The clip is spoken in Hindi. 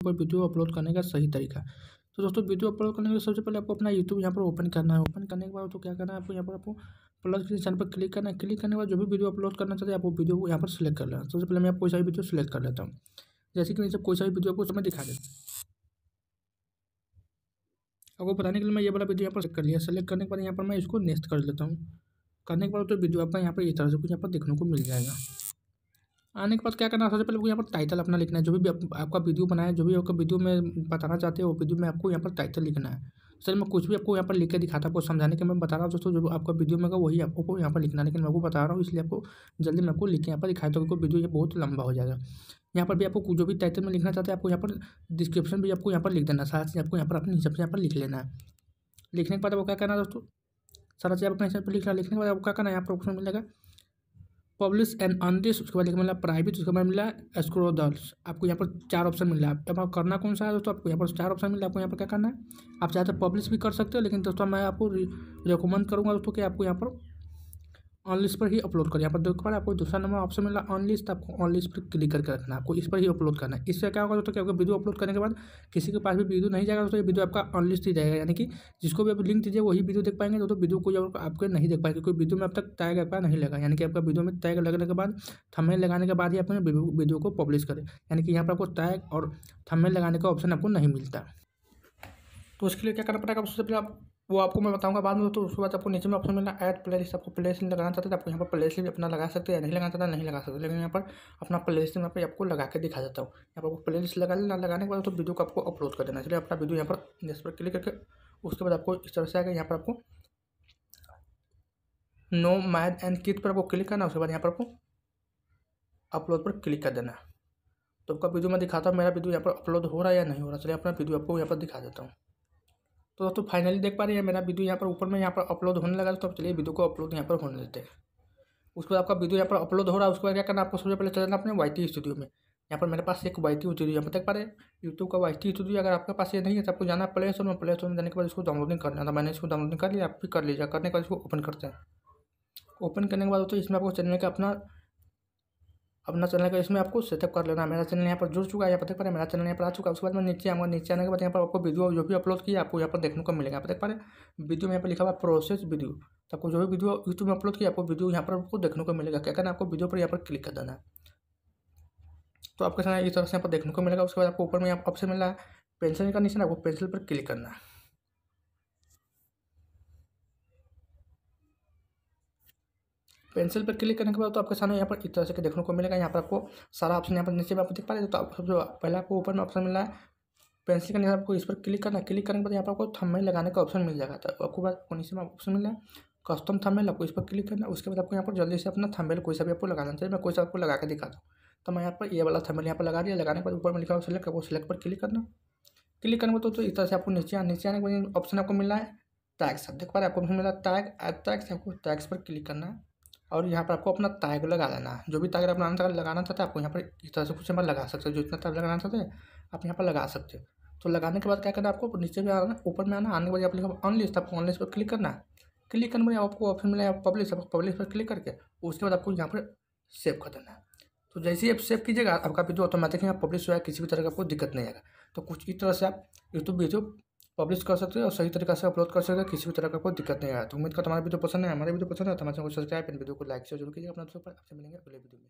पर वीडियो अपलोड करने का सही तरीका। तो दोस्तों, वीडियो अपलोड करने के लिए सबसे पहले आपको अपना यूट्यूब यहाँ पर ओपन करना है। ओपन करने के बाद तो क्या करना है, आपको यहाँ पर आपको प्लस के निशान पर क्लिक करना है। क्लिक करने के बाद जो भी वीडियो अपलोड करना चाहते हैं, आप वीडियो को यहाँ पर सिलेक्ट कर लेना। सबसे पहले मैं कोई सा वीडियो सिलेक्ट कर लेता हूँ। जैसे कि मैं जब कोई सा वीडियो आपको समय दिखा देता आपको बताने के लिए मैं ये वाला वीडियो यहाँ पर सेलेक्ट कर लिया। सेलेक्ट करने के बाद यहाँ पर मैं इसको नेक्स्ट कर लेता हूँ। करने के बाद तो वीडियो आपका यहाँ पर इस तरह से कुछ यहाँ पर देखने को मिल जाएगा। आने के बाद क्या करना है सबसे पहले आपको यहाँ पर टाइटल अपना लिखना है जो भी आपका वीडियो बनाया जो भी आपका वीडियो में बताना चाहते हैं वो वीडियो में आपको यहाँ पर टाइटल लिखना है सर मैं कुछ भी आपको यहाँ पर लिख के दिखाता आपको समझाने के मैं बता रहा हूँ दोस्तों जो आपका वीडियो में वही आपको यहाँ पर लिखना है लेकिन मैं आपको बता रहा हूँ इसलिए आपको जल्दी मैं आपको लिख के यहाँ पर दिखाया तो आपको वीडियो ये बहुत लंबा हो जाएगा यहाँ पर भी आपको जो भी टाइटल में लिखना चाहते हैं आपको यहाँ पर डिस्क्रिप्शन भी आपको यहाँ पर लिख देना सारा चीज़ आपको यहाँ पर अपने हिसाब से यहाँ पर लिख लेना है लिखने के बाद आपको क्या करना है दोस्तों सारा चीज़ अपने हिसाब पर लिखना लिखने के बाद आपको क्या करना है यहाँ पर ऑप्शन मिलेगा पब्लिश एंड अंतिस उसके बाद लिखा मिला प्राइवेट, उसके बाद मिला एस्क्रोदल्स आपको यहाँ पर चार ऑप्शन मिल। रहा है अब आप करना कौन सा है दोस्तों? आपको यहाँ पर चार ऑप्शन मिल। आपको यहाँ पर क्या करना है? आप चाहे तो पब्लिश भी कर सकते हो, लेकिन दोस्तों मैं आपको रिकमेंड करूँगा दोस्तों कि आपको यहाँ पर ऑन लिस्ट पर ही अपलोड करें। यहाँ पर देखो पर आपको दूसरा नंबर ऑप्शन मिला ऑन लिस्ट, आपको ऑन लिस्ट पर क्लिक करके रखना आपको इस पर ही अपलोड करना है। इससे क्या होगा दोस्तों कि आपको वीडियो अपलोड करने के बाद किसी के पास भी वीडियो नहीं जाएगा दोस्तों, ये वीडियो आपका ऑन लिस्ट ही जाएगा यानी कि जिसको भी आप लिंक दीजिए, वही वीडियो देख पाएँगे दोस्तों। वीडियो कोई आपको नहीं देख पाएँगे कोई वीडियो में अब तक टैग आपका नहीं लगा। यानी कि आपका वीडियो में टैग लगने के बाद थंबनेल लगाने के बाद ही अपने वीडियो को पब्लिश करें। यानी कि यहाँ पर आपको टैग और थंबनेल लगाने का ऑप्शन आपको नहीं मिलता। तो उसके लिए क्या करना पड़ेगा? सबसे पहले आप वो आपको मैं बताऊँगा बाद में तो उसके बाद आपको नीचे में ऑप्शन मिला ऐड प्ले लिस्ट आपको प्ले लिस्ट लगाना चाहते हैं आपको यहाँ पर प्ले लिस्ट अपना लगा सकते हैं नहीं लगाना चाहता, नहीं लगा सकते, लेकिन यहाँ पर अपना प्ले लिस्ट में आपको लगा के दिखा देता हूँ। यहाँ पर प्ले लिस्ट लगा लेना, लगाने के बाद तो वीडियो को आपको अपलोड कर देना चलिए अपना वीडियो यहाँ पर नेक्स्ट पर क्लिक करके, उसके बाद आपको इस तरह से आएगा यहाँ पर आपको नो मैथ एंड किट पर आपको क्लिक करना, उसके बाद यहाँ पर आपको अपलोड पर क्लिक कर देना। तो आपका वीडियो मैं दिखाता हूँ, मेरा वीडियो यहाँ पर अपलोड हो रहा है या नहीं हो रहा, चलिए अपना वीडियो आपको यहाँ पर दिखा देता हूँ। तो दोस्तों फाइनली देख पा रहे हैं, मेरा वीडियो यहाँ पर ऊपर में यहाँ पर अपलोड होने लगा तो चलिए वीडियो को अपलोड यहाँ पर होने देते हैं। उसके बाद आपका वीडियो यहाँ पर अपलोड हो रहा है, उसके बाद क्या करना आपको सबसे पहले चलना अपने वाई स्टूडियो में। यहाँ पर मेरे पास एक वाई टी स्टूडियो यहाँ पर देख पा रहे हैं। यूट्यूब का वाई टी स्टूडियो अगर आपके पास ये नहीं है तो आपको जाना प्ले स्टोर में। प्ले स्टोर में जाने के बाद इसको डाउनलोडिंग करना था मैंने इसको डाउनलोडिंग कर लिया, आप भी कर लीजिए। करने के बाद इसको ओपन करते हैं। ओपन करने के बाद तो इसमें आपको चैनल का अपना अपना चैनल का इसमें आपको सेटअप कर लेना मेरा चैनल यहाँ पर जुड़ चुका है यहाँ पर देख पा रहे मेरा चैनल यहाँ पर आ चुका है उसके बाद मैं नीचे आऊँगा नीचे आने के बाद यहाँ पर आपको वीडियो जो भी अपलोड किया आपको यहाँ पर देखने को मिलेगा पर देख पा रहे वीडियो में यहाँ पर लिखा हुआ प्रोसेस वीडियो तो आपको जो भी वीडियो यूट्यूब में अपलोड किया आपको वीडियो यहाँ पर आपको देखने को मिलेगा क्या करना आपको वीडियो पर यहाँ पर क्लिक कर देना तो आपके साथ इस तरह से यहाँ पर देखने को मिलेगा उसके बाद आपको ऊपर में यहाँ ऑप्शन मिला है पेंसिल का नीचे आपको पेंसिल पर क्लिक करना है पेंसिल पर क्लिक करने के बाद तो आपके सामने यहाँ पर इस तरह से देखने को मिलेगा। यहाँ पर आपको सारा ऑप्शन यहाँ पर नीचे में आप देख पा रहे तो आप सबसे पहले आपको ऊपर में ऑप्शन मिल है, पेंसिल का नीचे आपको इस पर क्लिक करना क्लिक करने के बाद यहाँ पर आपको थंबनेल लगाने का ऑप्शन मिल जाएगा। तो आपको बाद नीचे में ऑप्शन मिल है कस्टम थंबनेल आपको इस पर क्लिक करना उसके बाद आपको यहाँ पर जल्दी से अपना थंबनेल कोई सा भी आपको लगाना चाहिए मैं कोई सा आपको लगा के दिखा दूँ। तो मैं यहाँ पर ये वाला थंबनेल यहाँ पर लगा दिया। लगाने के बाद ऊपर में लिखा हुआ सिलेक्ट आपको सिलेक्ट पर क्लिक करना क्लिक करने के बाद तो इस तरह से आपको नीचे नीचे आने के बाद ऑप्शन आपको मिल है टैक्स देख पा रहे हैं, आपको मिला टैग एड टैक्स आपको टैक्स पर क्लिक करना है। और यहाँ पर आपको अपना टैग लगा लेना है। जो भी टैग अपना लगाना चाहते हैं आपको यहाँ पर इस तरह से कुछ नंबर लगा सकते हो। जो इतना टैग लगाना चाहते हैं आप यहाँ पर लगा सकते हो। तो लगाने के बाद क्या करना आपको, नीचे में आना, ऊपर में आना, आने के बाद आप लिखा ऑन लिस्ट आपको ऑन लिस्ट पर क्लिक करना है। क्लिक करने में आपको ऑप्शन मिला है पब्लिश आपको पब्लिश पर क्लिक करके उसके बाद आपको यहाँ पर सेव कर देना है। तो जैसे ही आप सेव कीजिएगा, आपका वीडियो ऑटोमेटिक यहाँ पब्लिश हो किसी भी तरह का आपको दिक्कत नहीं आएगा। तो कुछ इस तरह से आप यूट्यूब वीडियो पब्लिश कर सकते हैं और सही तरीके से अपलोड कर सकते हैं, किसी भी तरह का कोई दिक्कत नहीं आया तो उम्मीद का हमारा वीडियो पसंद है, हमारे वीडियो पसंद है तो हमारे चैनल को सब्सक्राइब इन वीडियो को लाइक शेयर ज़रूर कीजिए अपना दोस्तों पर आपसे मिलेंगे अगले वीडियो में।